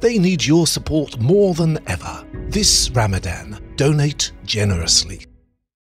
They need your support more than ever. This Ramadan, donate generously.